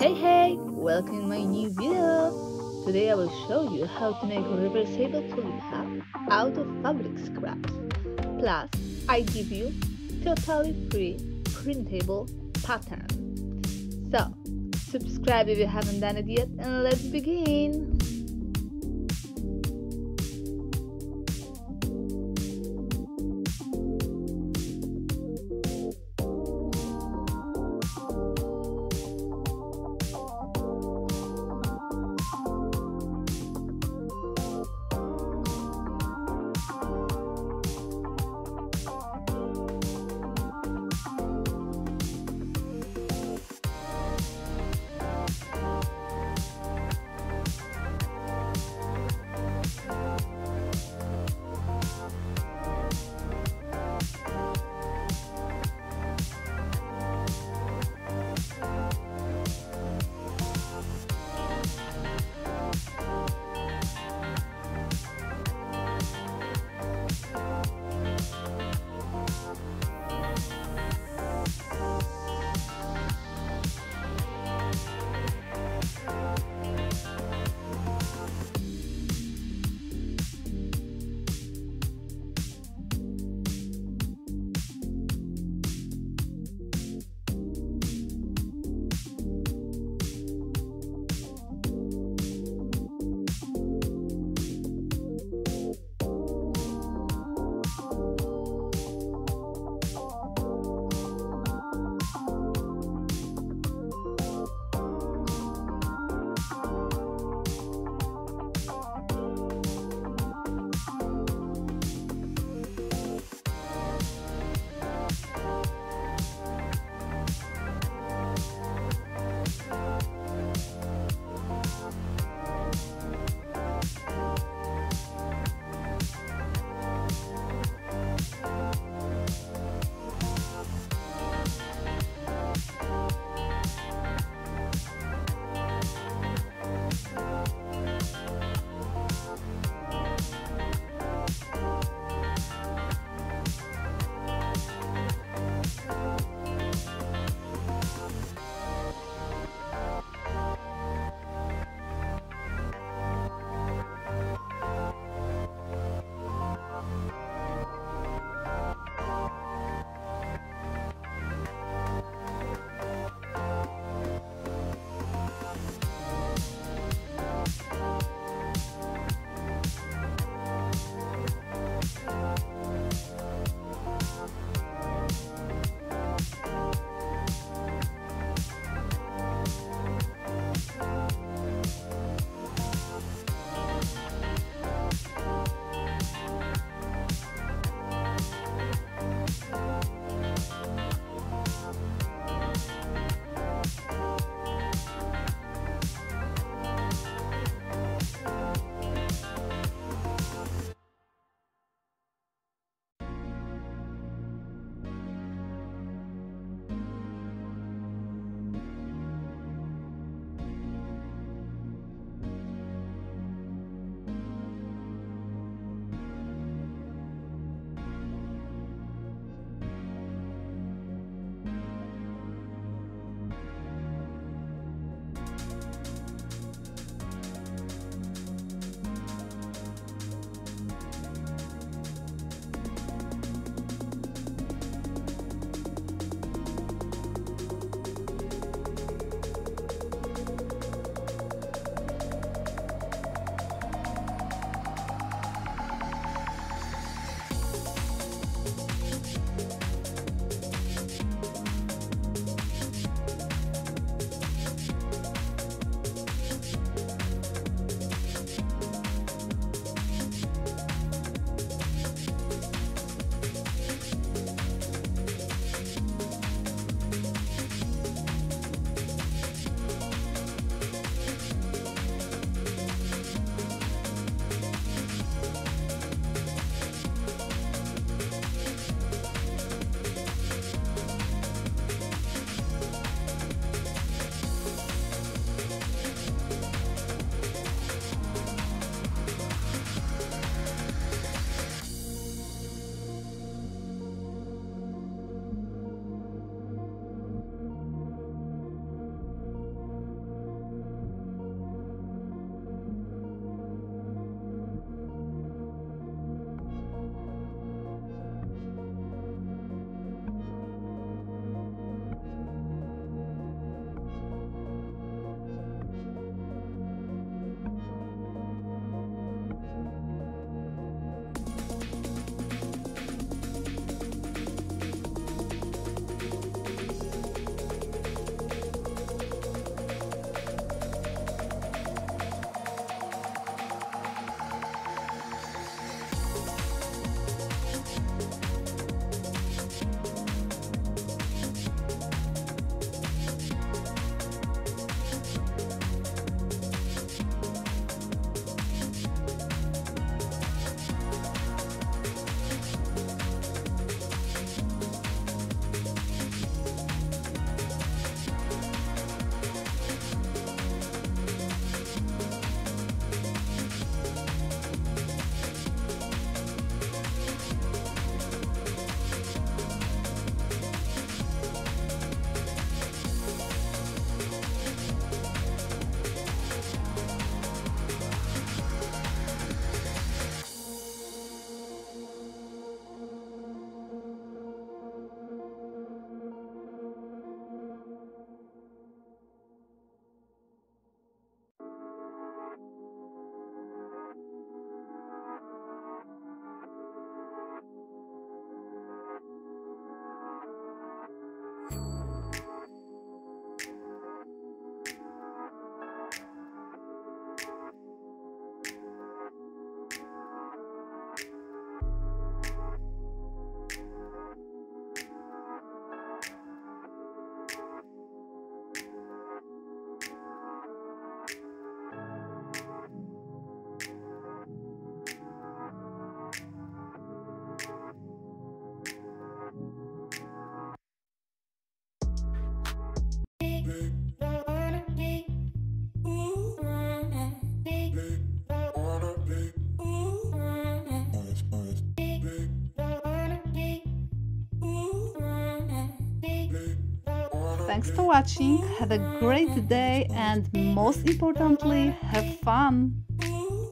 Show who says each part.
Speaker 1: Hey hey, welcome to my new video. Today I will show you how to make a reversible tulip out of fabric scraps. Plus, I give you totally free printable pattern. So, subscribe if you haven't done it yet and let's begin. Thanks for watching. Have a great day and most importantly, have fun.